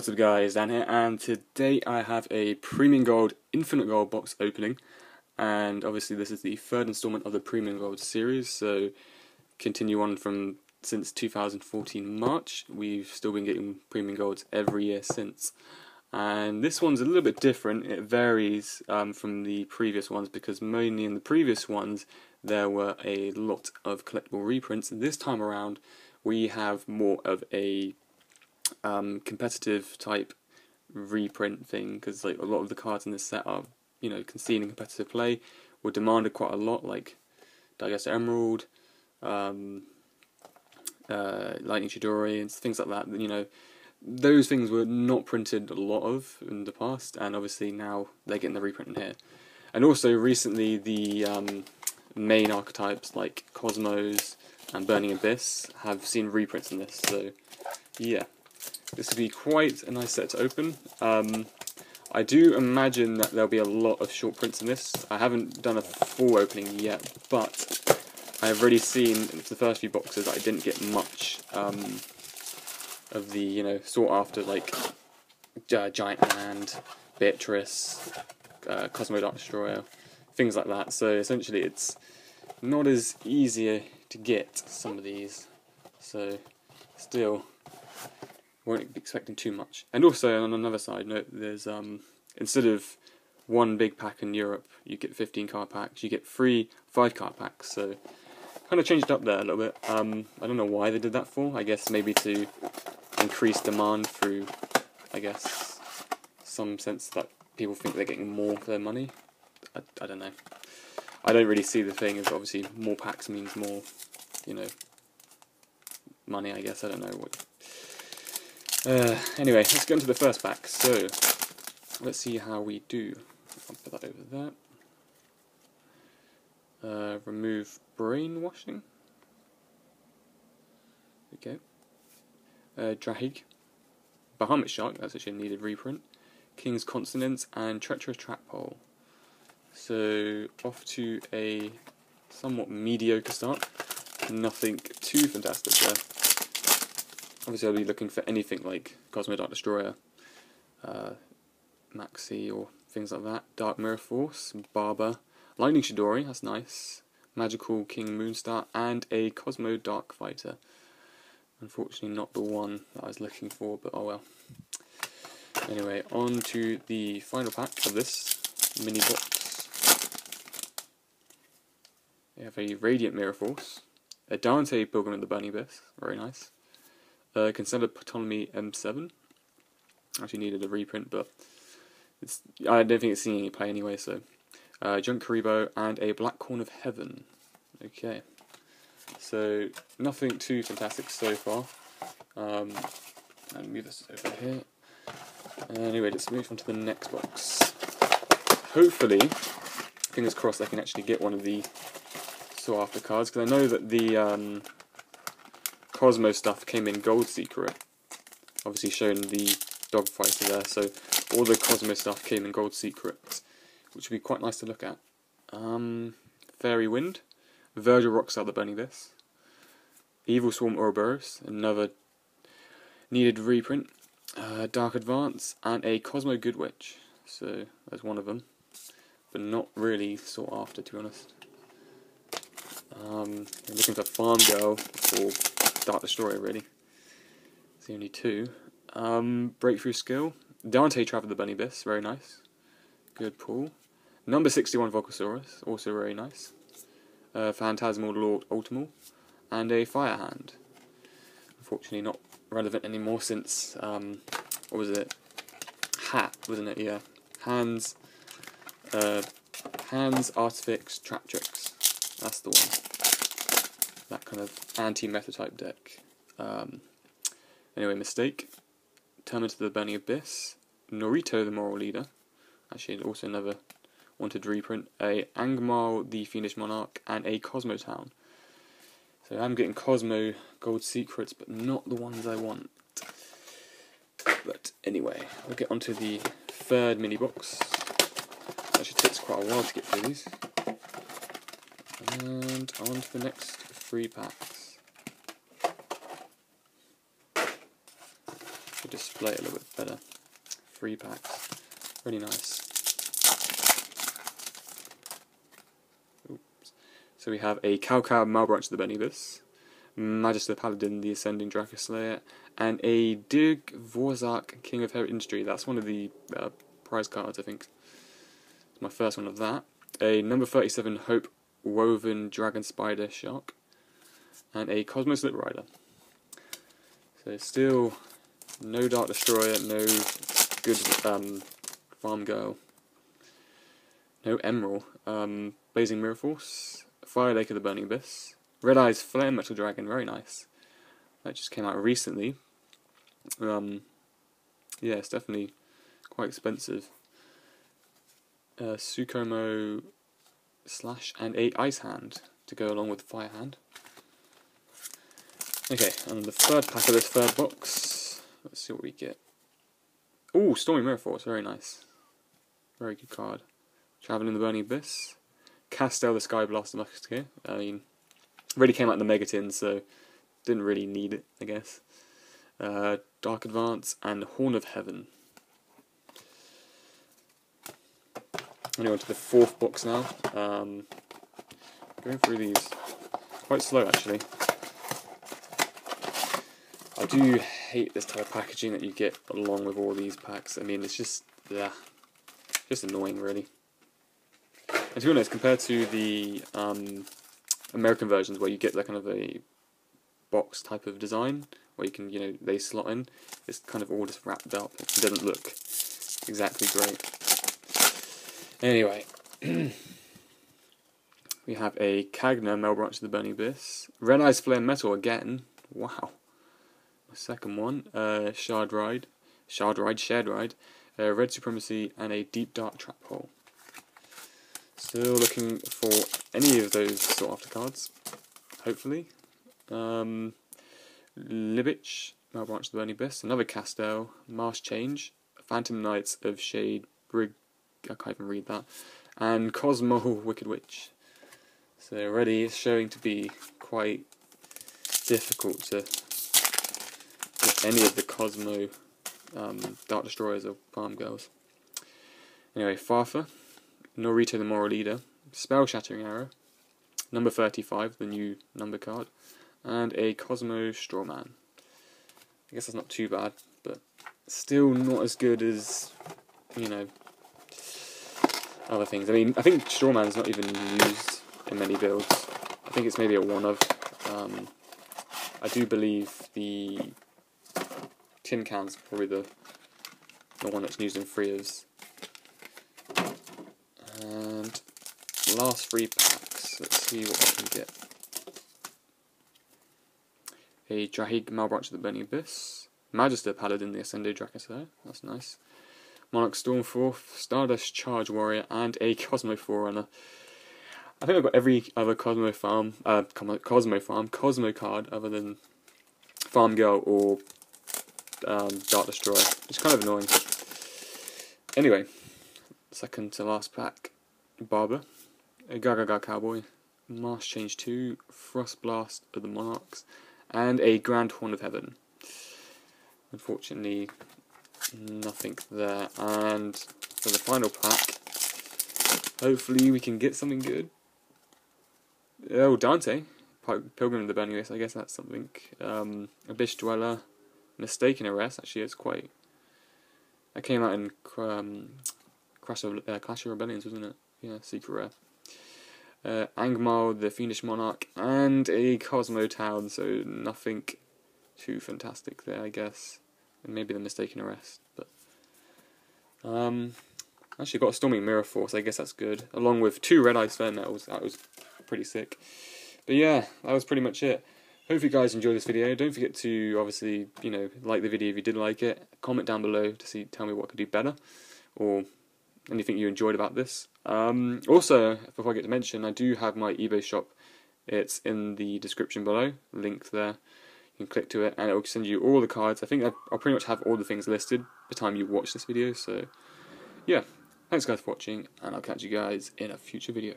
What's up guys, Dan here, and today I have a Premium Gold Infinite Gold box opening, and obviously this is the third installment of the Premium Gold series, so continue on from since 2014 March, we've still been getting Premium Golds every year since. And this one's a little bit different, it varies um, from the previous ones because mainly in the previous ones there were a lot of collectible reprints. This time around we have more of a um, competitive type reprint thing because like a lot of the cards in this set are you know conceding competitive play were demanded quite a lot like Daigusto Emeral, um, uh, Lightning Chidori and things like that. You know those things were not printed a lot of in the past, and obviously now they're getting the reprint in here. And also recently the um, main archetypes like Kozmos and Burning Abyss have seen reprints in this. So yeah. This will be quite a nice set to open. Um, I do imagine that there'll be a lot of short prints in this. I haven't done a full opening yet, but I've already seen the first few boxes I didn't get much um, of the, you know, sought after, like uh, Giant Land, Beatrice, uh, Kozmo Dark Destroyer, things like that. So essentially it's not as easy to get some of these. So still won't expecting too much. And also on another side note, there's um, instead of one big pack in Europe, you get 15 card packs. You get three five card packs. So kind of changed up there a little bit. Um, I don't know why they did that for. I guess maybe to increase demand through, I guess, some sense that people think they're getting more for their money. I, I don't know. I don't really see the thing as obviously more packs means more, you know, money. I guess I don't know what uh, anyway, let's get into the first pack. So, let's see how we do. I'll put that over there. Uh, remove brainwashing. Okay. Uh, Draghig. Bahamut Shark, that's actually a needed reprint. King's Consonance and Treacherous Trap-Hole. So, off to a somewhat mediocre start. Nothing too fantastic there. Obviously, I'll be looking for anything like Kozmo Dark Destroyer, uh, Maxi, or things like that. Dark Mirror Force, Barbar, Lightning Chidori, that's nice. Magical King Moonstar, and a Kozmo Dark Fighter. Unfortunately, not the one that I was looking for, but oh well. Anyway, on to the final pack of this mini box. We have a Radiant Mirror Force, a Dante Pilgrim of the Burning Abyss, very nice. Uh, Constellar Ptolemy M7. Actually needed a reprint, but it's I don't think it's seeing any play anyway. So, uh, Junkaribo and a Black Horn of Heaven. Okay, so nothing too fantastic so far. Um, and move this over here. Anyway, let's move on to the next box. Hopefully, fingers crossed, I can actually get one of the sought after cards because I know that the um, Kozmo stuff came in Gold Secret. Obviously showing the dogfighter there, so all the Kozmo stuff came in Gold Secret, which would be quite nice to look at. Um, Fairy Wind, Virgil Rockstar the Burning Abyss, Evil Swarm Ouroboros, another needed reprint, uh, Dark Advance, and a Kozmo Good Witch. So there's one of them, but not really sought after to be honest. Um, looking for Farm Girl or Dark Destroyer, really. It's the only two. Um, breakthrough Skill. Dante Travel the Bunny Abyss, very nice. Good pull. Number 61 Volcasaurus, also very nice. Uh, Phantasmal Lord Ultimitl. And a Fire Hand. Unfortunately not relevant anymore since, um, what was it? Hat, wasn't it? Yeah. Hands, uh, Hands, Artifix, Trap Tricks. That's the one that kind of anti-meta type deck. Um, anyway, mistake. Turn into the Burning Abyss. Norito, the Moral Leader. Actually, also another wanted reprint. A Angmar, the Fiendish Monarch, and a Kozmotown. So I'm getting Kozmo Gold Secrets, but not the ones I want. But anyway, we'll get onto the third mini box. Actually takes quite a while to get through these. And on to the next three packs. Just display it a little bit better. Three packs. Really nice. Oops. So we have a Calcab Malebranche the Benibus, Majester Paladin the Ascending Dracoslayer, and a Digvorzhak King of Her Industry. That's one of the uh, prize cards, I think. It's my first one of that. A number 37 Hope Woven Dragon Spider Shark, and a Kozmo Sliprider. So still no Dark Destroyer, no good um, Farm Girl, no Emerald, um, Blazing Mirror Force, Fire Lake of the Burning Abyss, Red Eyes Flare Metal Dragon, very nice. That just came out recently. Um, yeah, it's definitely quite expensive. Uh, Sukomo slash and a Ice Hand to go along with Fire Hand. Okay, and the third pack of this third box. Let's see what we get. Oh, Stormy Mirror Force, very nice. Very good card. Traveling in the Burning Abyss. Castel the Sky Blaster Musketeer. I mean, really came out the Mega Tin, so didn't really need it, I guess. Uh, Dark Advance and Horn of Heaven. Anyway, on to the fourth box now. Um, going through these quite slow actually. I do hate this type of packaging that you get along with all these packs. I mean, it's just, yeah, just annoying, really. And to be honest, compared to the um, American versions where you get that kind of a box type of design, where you can, you know, they slot in, it's kind of all just wrapped up. It doesn't look exactly great. Anyway, we have a Cagna Malebranche of the Burning Abyss, Red Eyes Flare Metal again. Wow second one, uh, Shard Ride, Shard Ride, Shared Ride, uh, Red Supremacy, and a Deep Dark Trap Hole. Still looking for any of those sought after cards, hopefully. Um, Libic, Malebranche the Burning Abyss, another Castel, Mask Change, Phantom Knights of Shade, Brig, I can't even read that, and Kozmo Wicked Witch. So already it's showing to be quite difficult to any of the Kozmo um, Dark Destroyers or Palm Girls. Anyway, Farfa, Norito the Moral Leader, Spell Shattering Arrow, number 35, the new number card, and a Kozmo Strawman. I guess that's not too bad, but still not as good as, you know, other things. I mean, I think Strawman's not even used in many builds. I think it's maybe a one of. Um, I do believe the tin can's probably the the one that's used in frios. And last three packs, let's see what I can get. A Draghig Malebranche of the Burning Abyss, Majester Paladin the Ascended Dracoslayer, that's nice. Monarch Stormforth, Stardust Charge Warrior, and a Kozmo Forerunner. I think I've got every other Kozmo Farm, uh, Kozmo Farm, Kozmo card other than Farm Girl or um, Dark Destroyer. It's kind of annoying. Anyway, second to last pack, Barbar, a Gaga Gaga Cowboy, Mask Change 2, Frost Blast of the Monarchs, and a Grand Horn of Heaven. Unfortunately, nothing there. And for the final pack, hopefully we can get something good. Oh, Dante, Pilgrim of the Burning Abyss, I guess that's something. Um, Abyss Dweller, Mistaken Arrest, actually, it's quite. That came out in um, Clash, of, uh, Clash of Rebellions, wasn't it? Yeah, secret rare. Uh, Angmar, the Fiendish Monarch, and a Kozmotown, so nothing too fantastic there, I guess. And maybe the Mistaken Arrest, but. Um, actually got a Stormy Mirror Force, I guess that's good. Along with two Red Eyes Flare Metals, that was pretty sick. But yeah, that was pretty much it. Hope you guys enjoyed this video. Don't forget to obviously, you know, like the video if you did like it. Comment down below to see, tell me what could do better, or anything you enjoyed about this. Um, also, before I get to mention, I do have my eBay shop. It's in the description below, linked there. You can click to it, and it will send you all the cards. I think I'll pretty much have all the things listed by the time you watch this video. So, yeah, thanks guys for watching, and I'll catch you guys in a future video.